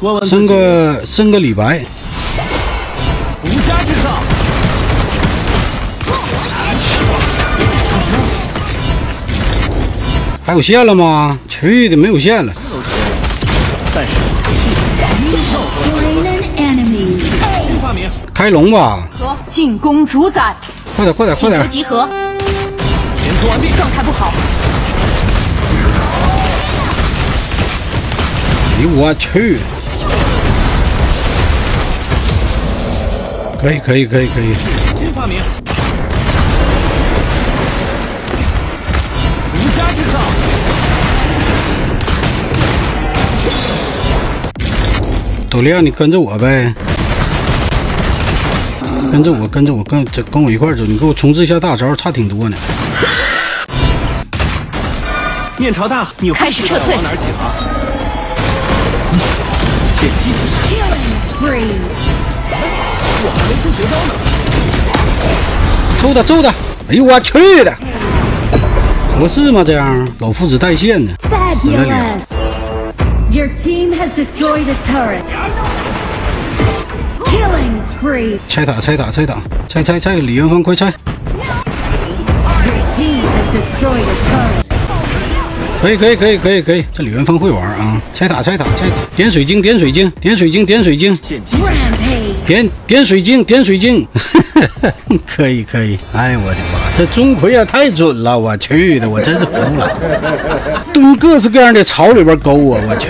问问升个升个李白，独家制造。还有线了吗？去的，没有线了。开龙吧，进攻主宰，快点快点快点！集合，检测完毕。状态不好，哎呦我去！可以可以可以可以，新发明，独家制造。斗亮你跟着我呗，跟着我跟着我跟这跟我一块走，你给我重置一下大招，差挺多呢。面朝大海，你开始撤退往哪儿起航？见机行事，Spree. 我还没出绝招呢。揍他揍他！哎呦我去的，合适吗？这样老夫子带线呢，死了俩。Your team has destroyed a turret. Killing spree. 拆塔拆塔拆塔拆拆拆！李元芳快拆！Your team has destroyed a turret. 可以可以可以可以可以，这李元芳会玩啊！拆塔拆塔拆塔！点水晶点水晶点水晶点水晶点点水晶点水晶，可以可以！哎我的妈，这钟馗啊太准了！我去的，我真是服了，蹲各式各样的草里边勾我！我去。